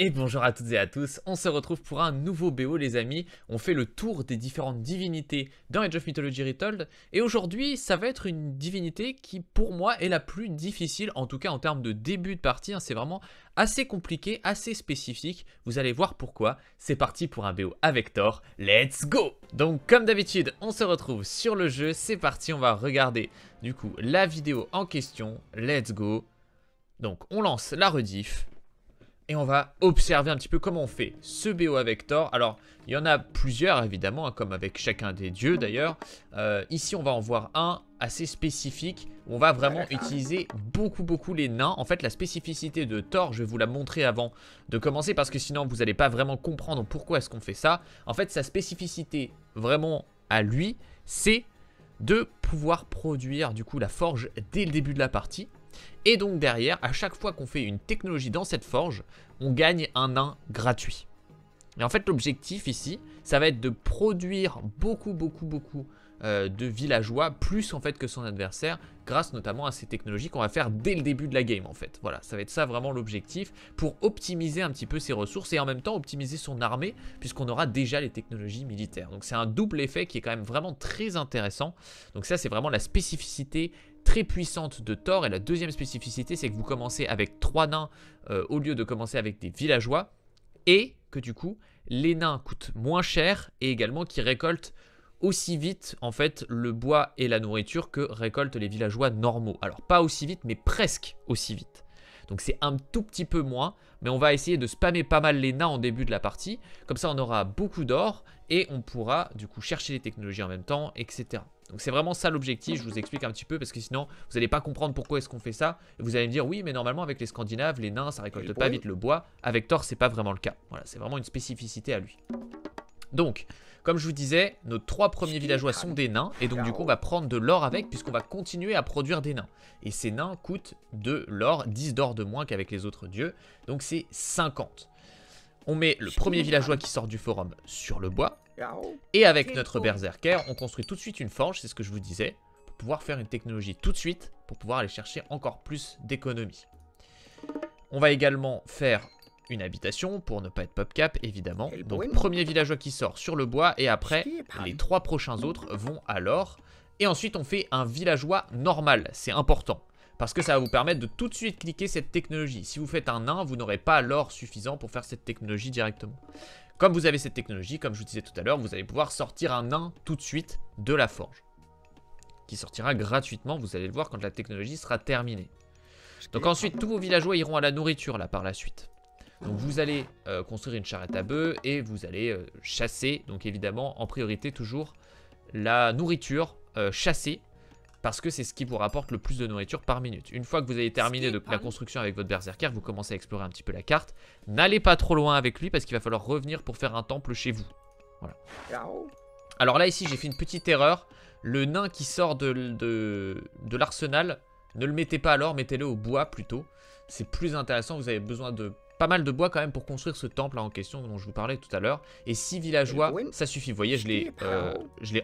Et bonjour à toutes et à tous, on se retrouve pour un nouveau BO les amis, on fait le tour des différentes divinités dans Age of Mythology Retold, et aujourd'hui ça va être une divinité qui pour moi est la plus difficile, en tout cas en termes de début de partie, hein. c'est vraiment assez compliqué, assez spécifique, vous allez voir pourquoi, c'est parti pour un BO avec Thor, let's go! Donc comme d'habitude, on se retrouve sur le jeu, c'est parti, on va regarder du coup la vidéo en question, let's go! Donc on lance la rediff, et on va observer un petit peu comment on fait ce BO avec Thor. Alors, il y en a plusieurs évidemment, hein, comme avec chacun des dieux d'ailleurs. Euh, ici, on va en voir un assez spécifique. Où on va vraiment utiliser beaucoup beaucoup les nains. En fait, la spécificité de Thor, je vais vous la montrer avant de commencer parce que sinon vous n'allez pas vraiment comprendre pourquoi est-ce qu'on fait ça. En fait, sa spécificité vraiment à lui, c'est de pouvoir produire du coup la forge dès le début de la partie. Et donc derrière, à chaque fois qu'on fait une technologie dans cette forge, on gagne un nain gratuit. Et en fait l'objectif ici, ça va être de produire beaucoup beaucoup beaucoup euh, de villageois, plus en fait que son adversaire, grâce notamment à ces technologies qu'on va faire dès le début de la game en fait. Voilà, ça va être ça vraiment l'objectif, pour optimiser un petit peu ses ressources et en même temps optimiser son armée, puisqu'on aura déjà les technologies militaires. Donc c'est un double effet qui est quand même vraiment très intéressant. Donc ça c'est vraiment la spécificité très puissante de Thor. Et la deuxième spécificité, c'est que vous commencez avec trois nains euh, au lieu de commencer avec des villageois. Et que du coup, les nains coûtent moins cher et également qui récoltent aussi vite en fait le bois et la nourriture que récoltent les villageois normaux. Alors pas aussi vite mais presque aussi vite. Donc c'est un tout petit peu moins, mais on va essayer de spammer pas mal les nains en début de la partie. Comme ça on aura beaucoup d'or et on pourra du coup chercher les technologies en même temps, etc. Donc c'est vraiment ça l'objectif, je vous explique un petit peu parce que sinon vous n'allez pas comprendre pourquoi est-ce qu'on fait ça. Vous allez me dire oui mais normalement avec les Scandinaves, les nains ça récolte pas vite le bois. Avec Thor c'est pas vraiment le cas. Voilà, c'est vraiment une spécificité à lui. Donc, comme je vous disais, nos trois premiers villageois sont des nains et donc du coup on va prendre de l'or avec puisqu'on va continuer à produire des nains. Et ces nains coûtent de l'or, 10 d'or de moins qu'avec les autres dieux, donc c'est 50. On met le premier villageois qui sort du forum sur le bois. Et avec notre berserker, on construit tout de suite une forge, c'est ce que je vous disais, pour pouvoir faire une technologie tout de suite, pour pouvoir aller chercher encore plus d'économie. On va également faire une habitation pour ne pas être popcap évidemment. Donc premier villageois qui sort sur le bois et après les trois prochains autres vont alors. Et ensuite on fait un villageois normal, c'est important. Parce que ça va vous permettre de tout de suite cliquer cette technologie. Si vous faites un nain, vous n'aurez pas l'or suffisant pour faire cette technologie directement. Comme vous avez cette technologie, comme je vous disais tout à l'heure, vous allez pouvoir sortir un nain tout de suite de la forge. Qui sortira gratuitement, vous allez le voir quand la technologie sera terminée. Donc ensuite, tous vos villageois iront à la nourriture là par la suite. Donc vous allez euh, construire une charrette à bœufs et vous allez euh, chasser. Donc évidemment, en priorité toujours la nourriture euh, chassée parce que c'est ce qui vous rapporte le plus de nourriture par minute. Une fois que vous avez terminé de, la construction avec votre berserker, vous commencez à explorer un petit peu la carte. N'allez pas trop loin avec lui parce qu'il va falloir revenir pour faire un temple chez vous. Voilà. Alors là ici j'ai fait une petite erreur. Le nain qui sort de, de, de l'arsenal, ne le mettez pas alors, mettez-le au bois plutôt. C'est plus intéressant, vous avez besoin de pas mal de bois quand même pour construire ce temple en question dont je vous parlais tout à l'heure. Et 6 villageois, ça suffit. Vous voyez, je l'ai euh,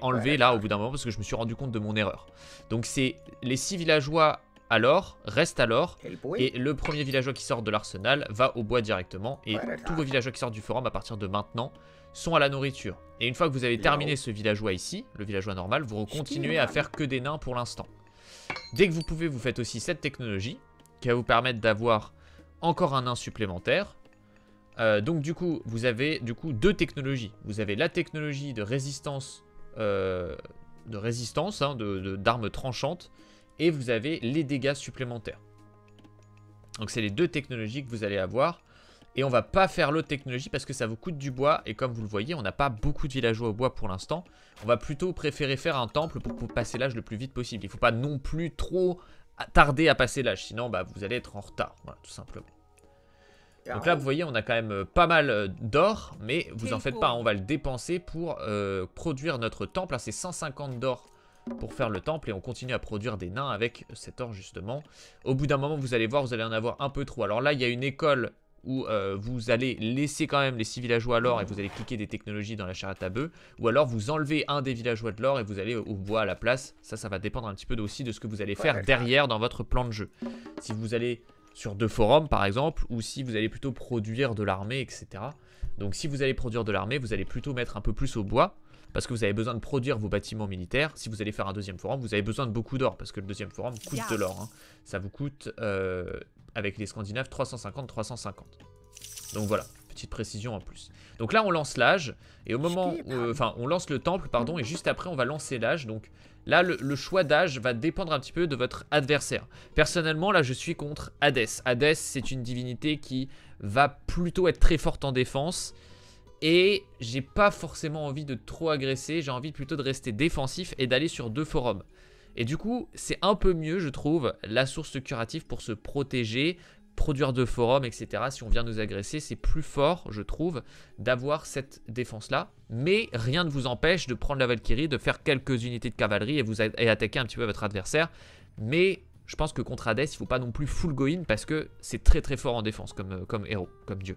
enlevé là au bout d'un moment parce que je me suis rendu compte de mon erreur. Donc c'est les 6 villageois alors, restent alors, et le premier villageois qui sort de l'arsenal va au bois directement, et tous vos villageois qui sortent du forum à partir de maintenant sont à la nourriture. Et une fois que vous avez terminé ce villageois ici, le villageois normal, vous continuez à faire que des nains pour l'instant. Dès que vous pouvez, vous faites aussi cette technologie, qui va vous permettre d'avoir encore un nain supplémentaire. Euh, donc du coup, vous avez du coup deux technologies. Vous avez la technologie de résistance, euh, de résistance, hein, d'armes tranchantes, et vous avez les dégâts supplémentaires. Donc c'est les deux technologies que vous allez avoir. Et on va pas faire l'autre technologie parce que ça vous coûte du bois. Et comme vous le voyez, on n'a pas beaucoup de villageois au bois pour l'instant. On va plutôt préférer faire un temple pour passer l'âge le plus vite possible. Il ne faut pas non plus trop tarder à passer l'âge. Sinon, bah, vous allez être en retard. Voilà, tout simplement. Donc là, vous voyez, on a quand même euh, pas mal euh, d'or, mais vous en faites pas, on va le dépenser pour euh, produire notre temple. C'est 150 d'or pour faire le temple et on continue à produire des nains avec cet or justement. Au bout d'un moment, vous allez voir, vous allez en avoir un peu trop. Alors là, il y a une école où vous allez laisser quand même les 6 villageois à l'or et vous allez cliquer des technologies dans la charrette à bœufs. Ou alors vous enlevez un des villageois de l'or et vous allez au bois à la place. Ça, ça va dépendre un petit peu aussi de ce que vous allez faire derrière dans votre plan de jeu. Si vous allez sur deux forums par exemple, ou si vous allez plutôt produire de l'armée, etc. Donc si vous allez produire de l'armée, vous allez plutôt mettre un peu plus au bois, parce que vous avez besoin de produire vos bâtiments militaires. Si vous allez faire un deuxième forum, vous avez besoin de beaucoup d'or, parce que le deuxième forum coûte de l'or. Hein. Ça vous coûte, euh, avec les Scandinaves, 350-350. Donc voilà, petite précision en plus. Donc là, on lance l'âge, et au moment, enfin, on lance le temple, pardon, et juste après, on va lancer l'âge. Donc là, le, choix d'âge va dépendre un petit peu de votre adversaire. Personnellement, là, je suis contre Hadès. Hadès, c'est une divinité qui va plutôt être très forte en défense. Et j'ai pas forcément envie de trop agresser, j'ai envie plutôt de rester défensif et d'aller sur deux forums. Et du coup, c'est un peu mieux, je trouve, la source curative pour se protéger, produire de forums, etc. Si on vient nous agresser, c'est plus fort, je trouve, d'avoir cette défense-là. Mais rien ne vous empêche de prendre la Valkyrie, de faire quelques unités de cavalerie et, vous attaquer un petit peu votre adversaire. Mais je pense que contre Hades, il ne faut pas non plus full go in parce que c'est très très fort en défense comme, euh, comme héros, comme dieu.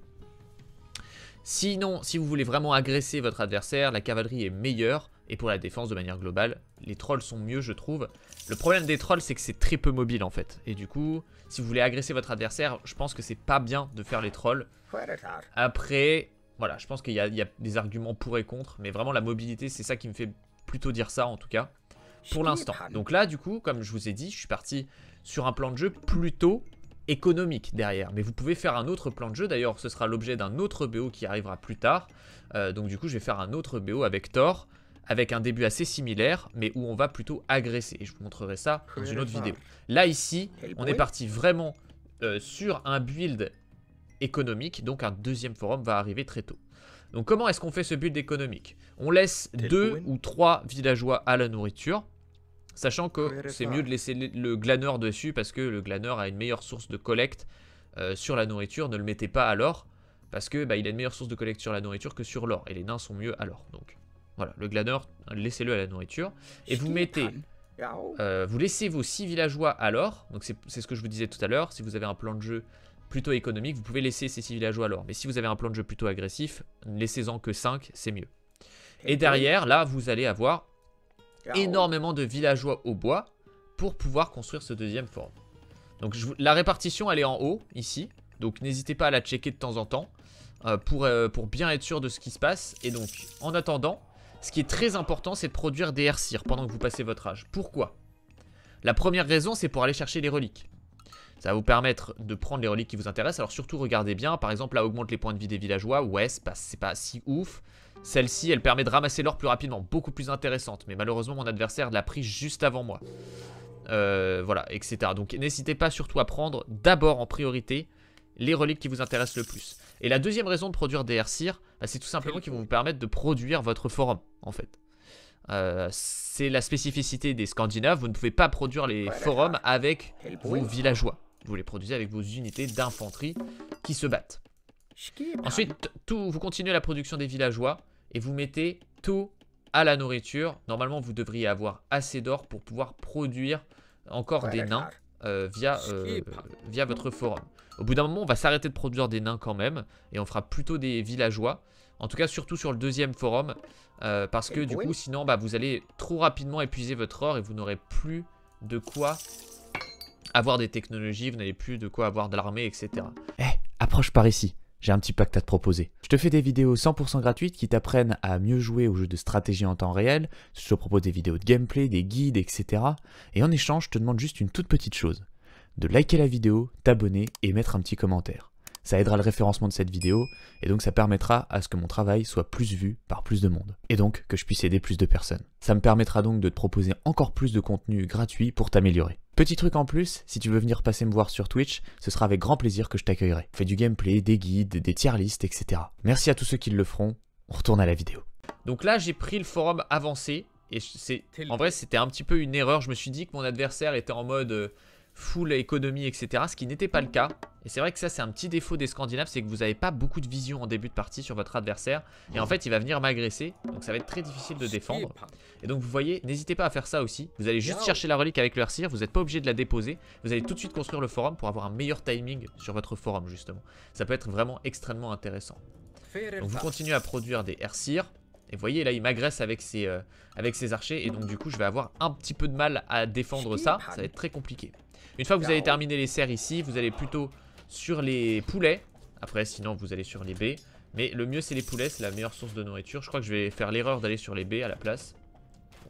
Sinon, si vous voulez vraiment agresser votre adversaire, la cavalerie est meilleure. Et pour la défense de manière globale, les trolls sont mieux, je trouve. Le problème des trolls, c'est que c'est très peu mobile en fait. Et du coup, si vous voulez agresser votre adversaire, je pense que c'est pas bien de faire les trolls. Après, voilà, je pense qu'il y, a des arguments pour et contre. Mais vraiment, la mobilité, c'est ça qui me fait plutôt dire ça en tout cas. Pour l'instant. Donc là, du coup, comme je vous ai dit, je suis parti sur un plan de jeu plutôt économique derrière. Mais vous pouvez faire un autre plan de jeu. D'ailleurs, ce sera l'objet d'un autre BO qui arrivera plus tard. Euh, donc du coup, je vais faire un autre BO avec Thor avec un début assez similaire, mais où on va plutôt agresser. Et je vous montrerai ça dans une autre vidéo. Là, ici, on est parti vraiment euh, sur un build économique, donc un deuxième forum va arriver très tôt. Donc comment est-ce qu'on fait ce build économique? On laisse deux ou trois villageois à la nourriture, sachant que c'est mieux de laisser le glaneur dessus, parce que le glaneur a une meilleure source de collecte euh, sur la nourriture, ne le mettez pas à l'or, parce que bah, il a une meilleure source de collecte sur la nourriture que sur l'or, et les nains sont mieux à l'or, donc voilà, le glaneur, laissez-le à la nourriture. Et vous mettez... Euh, vous laissez vos 6 villageois à l'or. Donc c'est ce que je vous disais tout à l'heure. Si vous avez un plan de jeu plutôt économique, vous pouvez laisser ces 6 villageois à l'or. Mais si vous avez un plan de jeu plutôt agressif, laissez-en que 5, c'est mieux. Et derrière, là, vous allez avoir énormément de villageois au bois pour pouvoir construire ce deuxième forum. Donc la répartition, elle est en haut, ici. Donc n'hésitez pas à la checker de temps en temps euh, pour, euh, pour bien être sûr de ce qui se passe. Et donc, en attendant, ce qui est très important, c'est de produire des Airseer pendant que vous passez votre âge. Pourquoi? La première raison, c'est pour aller chercher les reliques. Ça va vous permettre de prendre les reliques qui vous intéressent. Alors surtout, regardez bien. Par exemple, là, augmente les points de vie des villageois. Ouais, c'est pas, pas si ouf. Celle-ci, elle permet de ramasser l'or plus rapidement. Beaucoup plus intéressante. Mais malheureusement, mon adversaire l'a pris juste avant moi. Euh, voilà, etc. Donc n'hésitez pas surtout à prendre d'abord en priorité les reliques qui vous intéressent le plus. Et la deuxième raison de produire des Airseer, bah, c'est tout simplement qu'ils vont vous permettre de produire votre forum, en fait. Euh, c'est la spécificité des Scandinaves, vous ne pouvez pas produire les forums avec vos villageois. Vous les produisez avec vos unités d'infanterie qui se battent. Ensuite, tout, vous continuez la production des villageois et vous mettez tout à la nourriture. Normalement, vous devriez avoir assez d'or pour pouvoir produire encore des nains euh, via, euh, via votre forum. Au bout d'un moment, on va s'arrêter de produire des nains quand même, et on fera plutôt des villageois. En tout cas, surtout sur le deuxième forum, euh, parce que du coup, sinon, bah, vous allez trop rapidement épuiser votre or et vous n'aurez plus de quoi avoir des technologies, vous n'avez plus de quoi avoir de l'armée, etc. Eh, approche par ici. J'ai un petit pacte à te proposer. Je te fais des vidéos 100% gratuites qui t'apprennent à mieux jouer aux jeux de stratégie en temps réel. Je te propose des vidéos de gameplay, des guides, etc. Et en échange, je te demande juste une toute petite chose. De liker la vidéo, t'abonner et mettre un petit commentaire. Ça aidera le référencement de cette vidéo et donc ça permettra à ce que mon travail soit plus vu par plus de monde. Et donc que je puisse aider plus de personnes. Ça me permettra donc de te proposer encore plus de contenu gratuit pour t'améliorer. Petit truc en plus, si tu veux venir passer me voir sur Twitch, ce sera avec grand plaisir que je t'accueillerai. Fais du gameplay, des guides, des tier lists, etc. Merci à tous ceux qui le feront. On retourne à la vidéo. Donc là, j'ai pris le forum avancé. Et c'est en vrai, c'était un petit peu une erreur. Je me suis dit que mon adversaire était en mode euh, full économie, etc. Ce qui n'était pas le cas. Et c'est vrai que ça, c'est un petit défaut des Scandinaves, c'est que vous n'avez pas beaucoup de vision en début de partie sur votre adversaire. Et en fait, il va venir m'agresser. Donc ça va être très difficile de défendre. Et donc vous voyez, n'hésitez pas à faire ça aussi. Vous allez juste chercher la relique avec le Airseer. Vous n'êtes pas obligé de la déposer. Vous allez tout de suite construire le forum pour avoir un meilleur timing sur votre forum, justement. Ça peut être vraiment extrêmement intéressant. Donc vous continuez à produire des Airseer. Et vous voyez, là, il m'agresse avec, euh, avec ses archers. Et donc, du coup, je vais avoir un petit peu de mal à défendre ça. Ça va être très compliqué. Une fois que vous avez terminé les serres ici, vous allez plutôt sur les poulets. Après, sinon, vous allez sur les baies. Mais le mieux, c'est les poulets, c'est la meilleure source de nourriture. Je crois que je vais faire l'erreur d'aller sur les baies à la place.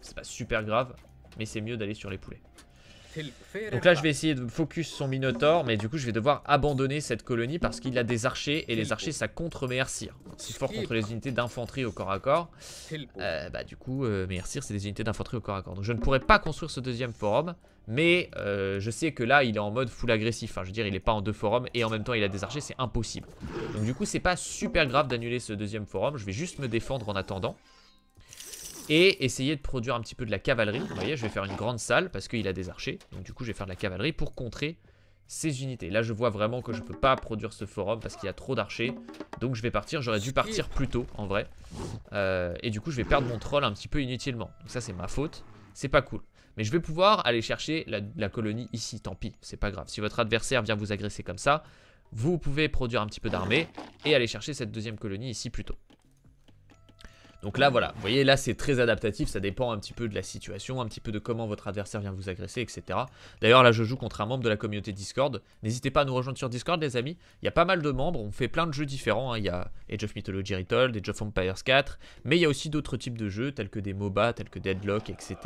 c'est pas super grave, mais c'est mieux d'aller sur les poulets. Donc là, je vais essayer de focus son Minotaur, mais du coup, je vais devoir abandonner cette colonie parce qu'il a des archers, et les archers, ça contre Mehersir. C'est fort contre les unités d'infanterie au corps à corps. Euh, bah du coup, euh, c'est des unités d'infanterie au corps à corps. Donc je ne pourrais pas construire ce deuxième forum, mais euh, je sais que là, il est en mode full agressif. Enfin, je veux dire, il n'est pas en deux forums, et en même temps, il a des archers, c'est impossible. Donc du coup, c'est pas super grave d'annuler ce deuxième forum. Je vais juste me défendre en attendant et essayer de produire un petit peu de la cavalerie. Vous voyez, je vais faire une grande salle parce qu'il a des archers. Donc du coup, je vais faire de la cavalerie pour contrer ces unités. Là, je vois vraiment que je peux pas produire ce forum parce qu'il y a trop d'archers. Donc je vais partir. J'aurais dû partir plus tôt, en vrai. Euh, et du coup, je vais perdre mon troll un petit peu inutilement. Donc ça, c'est ma faute. C'est pas cool. Mais je vais pouvoir aller chercher la, la colonie ici. Tant pis, c'est pas grave. Si votre adversaire vient vous agresser comme ça, vous pouvez produire un petit peu d'armée et aller chercher cette deuxième colonie ici plus tôt. Donc là, voilà, vous voyez, là c'est très adaptatif, ça dépend un petit peu de la situation, un petit peu de comment votre adversaire vient vous agresser, etc. D'ailleurs, là je joue contre un membre de la communauté Discord. N'hésitez pas à nous rejoindre sur Discord, les amis. Il y a pas mal de membres, on fait plein de jeux différents. Hein. Il y a Age of Mythology Retold, Age of Empires 4, mais il y a aussi d'autres types de jeux, tels que des MOBA, tels que Deadlock, etc.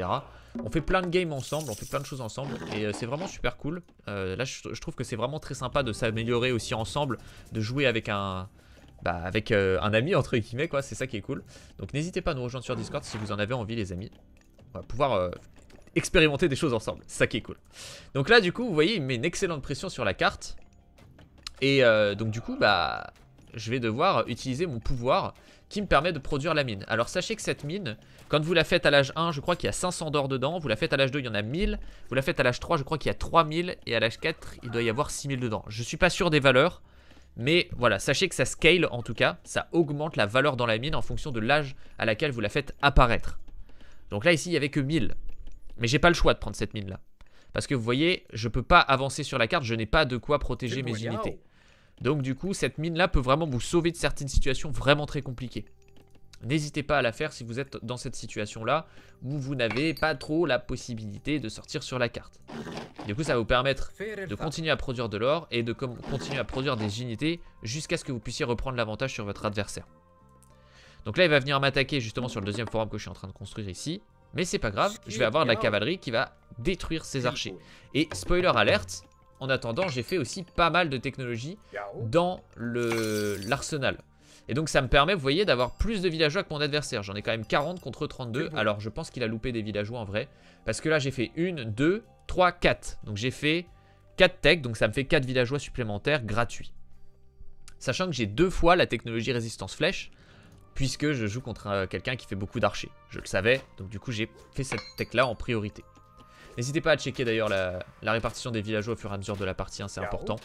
On fait plein de games ensemble, on fait plein de choses ensemble, et euh, c'est vraiment super cool. Euh, là, je trouve que c'est vraiment très sympa de s'améliorer aussi ensemble, de jouer avec un bah, avec euh, un ami entre guillemets quoi, c'est ça qui est cool. Donc n'hésitez pas à nous rejoindre sur Discord si vous en avez envie les amis. On va pouvoir euh, expérimenter des choses ensemble, ça qui est cool. Donc là du coup vous voyez il met une excellente pression sur la carte. Et euh, donc du coup bah je vais devoir utiliser mon pouvoir qui me permet de produire la mine. Alors sachez que cette mine, quand vous la faites à l'âge 1, je crois qu'il y a 500 d'or dedans. Vous la faites à l'âge 2, il y en a 1000. Vous la faites à l'âge 3, je crois qu'il y a 3000. Et à l'âge 4, il doit y avoir 6000 dedans. Je suis pas sûr des valeurs. Mais voilà, sachez que ça scale en tout cas, ça augmente la valeur dans la mine en fonction de l'âge à laquelle vous la faites apparaître. Donc là ici il n'y avait que 1000. Mais j'ai pas le choix de prendre cette mine là. Parce que vous voyez, je peux pas avancer sur la carte, je n'ai pas de quoi protéger mes unités. Donc du coup, cette mine là peut vraiment vous sauver de certaines situations vraiment très compliquées. N'hésitez pas à la faire si vous êtes dans cette situation-là où vous n'avez pas trop la possibilité de sortir sur la carte. Du coup, ça va vous permettre de continuer à produire de l'or et de continuer à produire des unités jusqu'à ce que vous puissiez reprendre l'avantage sur votre adversaire. Donc là, il va venir m'attaquer justement sur le deuxième forum que je suis en train de construire ici. Mais c'est pas grave, je vais avoir de la cavalerie qui va détruire ses archers. Et spoiler alerte, en attendant, j'ai fait aussi pas mal de technologies dans l'arsenal. Et donc ça me permet, vous voyez, d'avoir plus de villageois que mon adversaire. J'en ai quand même 40 contre 32. Alors je pense qu'il a loupé des villageois en vrai. Parce que là j'ai fait 1, 2, 3, 4. Donc j'ai fait 4 techs, donc ça me fait 4 villageois supplémentaires gratuits. Sachant que j'ai deux fois la technologie résistance flèche. Puisque je joue contre euh, quelqu'un qui fait beaucoup d'archers. Je le savais, donc du coup j'ai fait cette tech là en priorité. N'hésitez pas à checker d'ailleurs la, répartition des villageois au fur et à mesure de la partie, hein, c'est important.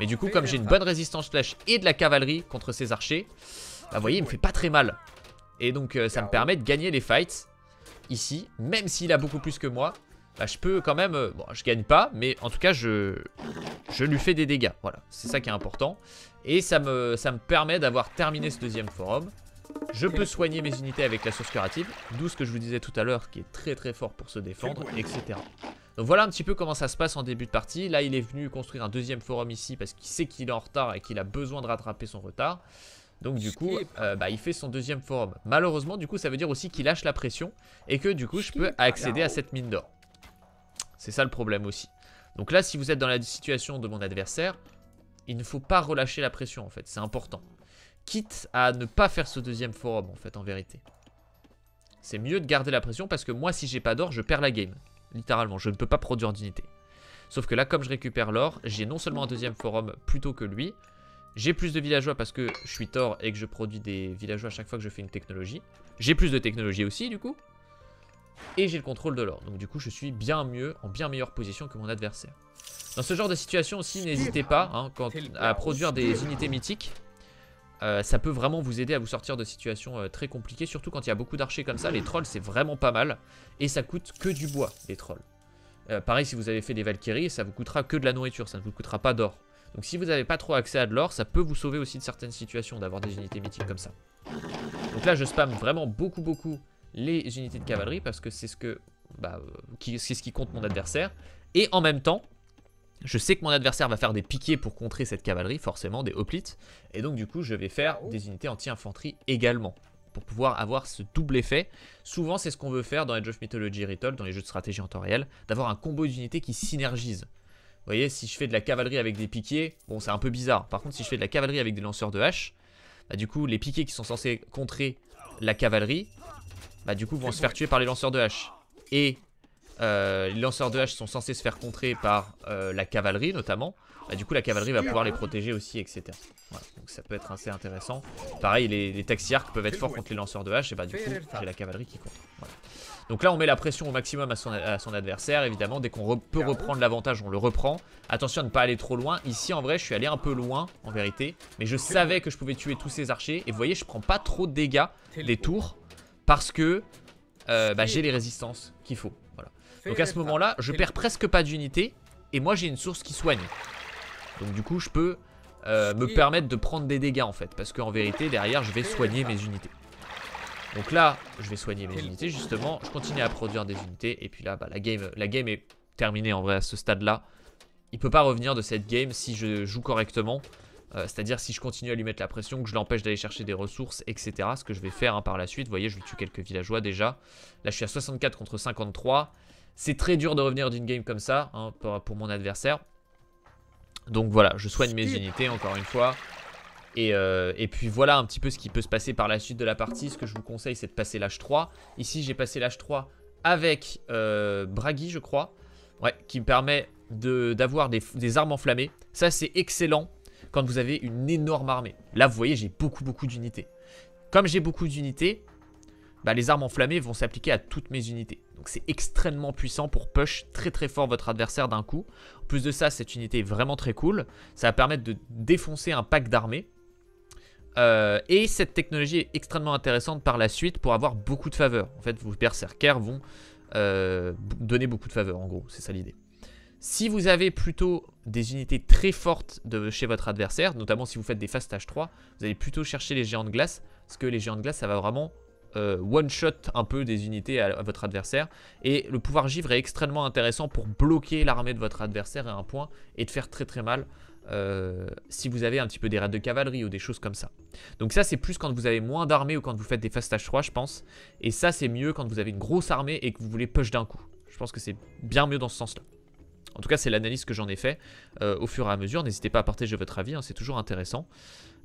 Mais du coup, comme j'ai une bonne résistance flèche et de la cavalerie contre ces archers, bah vous voyez, il me fait pas très mal. Et donc, euh, ça me permet de gagner les fights ici, même s'il a beaucoup plus que moi. Bah, je peux quand même... Euh, bon, je gagne pas, mais en tout cas, je, je lui fais des dégâts. Voilà, c'est ça qui est important. Et ça me, ça me permet d'avoir terminé ce deuxième forum. Je peux soigner mes unités avec la source curative, d'où ce que je vous disais tout à l'heure, qui est très très fort pour se défendre, etc. Donc voilà un petit peu comment ça se passe en début de partie. Là, il est venu construire un deuxième forum ici parce qu'il sait qu'il est en retard et qu'il a besoin de rattraper son retard. Donc du coup, euh, bah, il fait son deuxième forum. Malheureusement, du coup, ça veut dire aussi qu'il lâche la pression et que du coup, je peux accéder à cette mine d'or. C'est ça le problème aussi. Donc là, si vous êtes dans la situation de mon adversaire, il ne faut pas relâcher la pression en fait, c'est important. Quitte à ne pas faire ce deuxième forum en fait, en vérité. C'est mieux de garder la pression parce que moi, si j'ai pas d'or, je perds la game. Littéralement, je ne peux pas produire d'unité. Sauf que là, comme je récupère l'or, j'ai non seulement un deuxième forum plutôt que lui, j'ai plus de villageois parce que je suis tort et que je produis des villageois à chaque fois que je fais une technologie. J'ai plus de technologie aussi, du coup. Et j'ai le contrôle de l'or. Donc du coup, je suis bien mieux, en bien meilleure position que mon adversaire. Dans ce genre de situation aussi, n'hésitez pas hein, à produire des unités mythiques. Euh, ça peut vraiment vous aider à vous sortir de situations euh, très compliquées, surtout quand il y a beaucoup d'archers comme ça. Les trolls, c'est vraiment pas mal. Et ça coûte que du bois, les trolls. Euh, pareil, si vous avez fait des Valkyries, ça vous coûtera que de la nourriture, ça ne vous coûtera pas d'or. Donc si vous n'avez pas trop accès à de l'or, ça peut vous sauver aussi de certaines situations d'avoir des unités mythiques comme ça. Donc là, je spam vraiment beaucoup, beaucoup les unités de cavalerie parce que c'est ce que, bah, c'est ce qui compte mon adversaire. Et en même temps, je sais que mon adversaire va faire des piquets pour contrer cette cavalerie, forcément, des hoplites. Et donc du coup, je vais faire des unités anti-infanterie également. Pour pouvoir avoir ce double effet. Souvent, c'est ce qu'on veut faire dans Age of Mythology Retold, dans les jeux de stratégie en temps réel. D'avoir un combo d'unités qui synergise. Vous voyez, si je fais de la cavalerie avec des piquets, bon, c'est un peu bizarre. Par contre, si je fais de la cavalerie avec des lanceurs de hache, bah, du coup, les piquets qui sont censés contrer la cavalerie, bah, du coup, vont se faire tuer par les lanceurs de hache. Et euh, les lanceurs de hache sont censés se faire contrer par euh, la cavalerie notamment. Bah, du coup la cavalerie va pouvoir les protéger aussi etc. donc ça peut être assez intéressant. Pareil les, les taxiarques peuvent être forts contre les lanceurs de hache et bah du coup j'ai la cavalerie qui compte. Donc là on met la pression au maximum à son, à son adversaire évidemment. Dès qu'on peut reprendre l'avantage on le reprend. Attention à ne pas aller trop loin. Ici en vrai je suis allé un peu loin en vérité. Mais je savais que je pouvais tuer tous ces archers. Et vous voyez je prends pas trop de dégâts des tours. Parce que euh, bah, j'ai les résistances qu'il faut. Donc à ce moment-là, je perds presque pas d'unité. Et moi, j'ai une source qui soigne. Donc du coup, je peux euh, me permettre de prendre des dégâts en fait. Parce qu'en vérité, derrière, je vais soigner mes unités. Donc là, je vais soigner mes unités justement. Je continue à produire des unités. Et puis là, bah, la, game, la game est terminée en vrai à ce stade-là. Il peut pas revenir de cette game si je joue correctement. Euh, c'est-à-dire si je continue à lui mettre la pression, que je l'empêche d'aller chercher des ressources, etc. Ce que je vais faire hein, par la suite. Vous voyez, je lui tue quelques villageois déjà. Là, je suis à 64 contre 53. C'est très dur de revenir d'une game comme ça hein, pour, mon adversaire. Donc voilà, je soigne mes unités encore une fois. Euh, et, puis voilà un petit peu ce qui peut se passer par la suite de la partie. Ce que je vous conseille, c'est de passer l'âge 3. Ici, j'ai passé l'âge 3 avec euh, Bragi, je crois. Ouais, qui me permet d'avoir des, des armes enflammées. Ça, c'est excellent quand vous avez une énorme armée. Là, vous voyez, j'ai beaucoup, beaucoup d'unités. Comme j'ai beaucoup d'unités, bah, les armes enflammées vont s'appliquer à toutes mes unités. Donc c'est extrêmement puissant pour push très très fort votre adversaire d'un coup. En plus de ça, cette unité est vraiment très cool. Ça va permettre de défoncer un pack d'armées. Euh, et cette technologie est extrêmement intéressante par la suite pour avoir beaucoup de faveurs. En fait, vos berserkers vont euh, donner beaucoup de faveurs, en gros, c'est ça l'idée. Si vous avez plutôt des unités très fortes chez votre adversaire, notamment si vous faites des fast H3, vous allez plutôt chercher les géants de glace, parce que les géants de glace, ça va vraiment euh, one-shot un peu des unités à, votre adversaire. Et le pouvoir givre est extrêmement intéressant pour bloquer l'armée de votre adversaire à un point et de faire très très mal euh, si vous avez un petit peu des raids de cavalerie ou des choses comme ça. Donc ça c'est plus quand vous avez moins d'armée ou quand vous faites des fast 3 je pense. Et ça c'est mieux quand vous avez une grosse armée et que vous voulez push d'un coup. Je pense que c'est bien mieux dans ce sens là. En tout cas, c'est l'analyse que j'en ai fait euh, au fur et à mesure. N'hésitez pas à partager votre avis, hein, c'est toujours intéressant.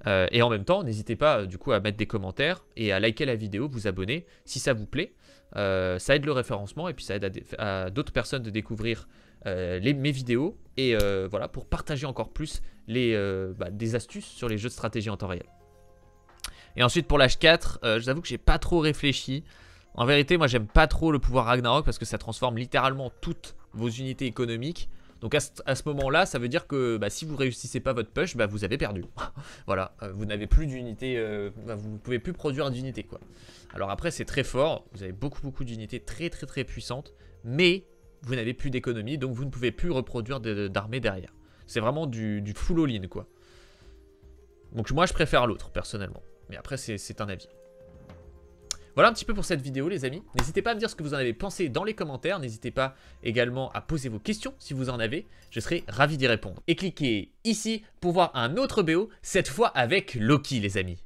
Euh, et en même temps, n'hésitez pas du coup à mettre des commentaires et à liker la vidéo, vous abonner si ça vous plaît. Euh, ça aide le référencement et puis ça aide à, d'autres personnes de découvrir mes vidéos et voilà pour partager encore plus les, bah, des astuces sur les jeux de stratégie en temps réel. Et ensuite pour l'âge 4, je vous avoue que j'ai pas trop réfléchi. En vérité, moi j'aime pas trop le pouvoir Ragnarok parce que ça transforme littéralement toutes vos unités économiques. Donc à ce, moment-là, ça veut dire que bah, si vous réussissez pas votre push, bah, vous avez perdu. voilà, euh, vous n'avez plus d'unités, euh, bah, vous ne pouvez plus produire d'unités quoi. Alors après c'est très fort, vous avez beaucoup beaucoup d'unités très très très puissantes, mais vous n'avez plus d'économie, donc vous ne pouvez plus reproduire d'armées derrière. C'est vraiment du, du full all-in quoi. Donc moi je préfère l'autre personnellement, mais après c'est un avis. Voilà un petit peu pour cette vidéo les amis. N'hésitez pas à me dire ce que vous en avez pensé dans les commentaires. N'hésitez pas également à poser vos questions si vous en avez. Je serai ravi d'y répondre. Et cliquez ici pour voir un autre BO, cette fois avec Loki les amis.